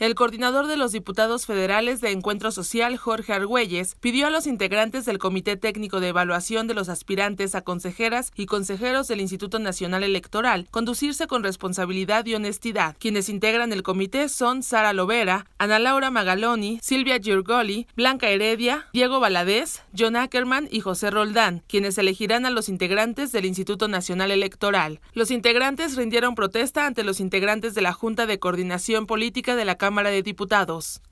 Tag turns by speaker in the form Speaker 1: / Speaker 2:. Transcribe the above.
Speaker 1: El coordinador de los diputados federales de Encuentro Social, Jorge Argüelles, pidió a los integrantes del Comité Técnico de Evaluación de los aspirantes a consejeras y consejeros del Instituto Nacional Electoral conducirse con responsabilidad y honestidad. Quienes integran el comité son Sara Lovera, Ana Laura Magaloni, Silvia Giorgoli, Blanca Heredia, Diego Valadez, John Ackerman y José Roldán, quienes elegirán a los integrantes del Instituto Nacional Electoral. Los integrantes rindieron protesta ante los integrantes de la Junta de Coordinación Política de la Cámara de Diputados.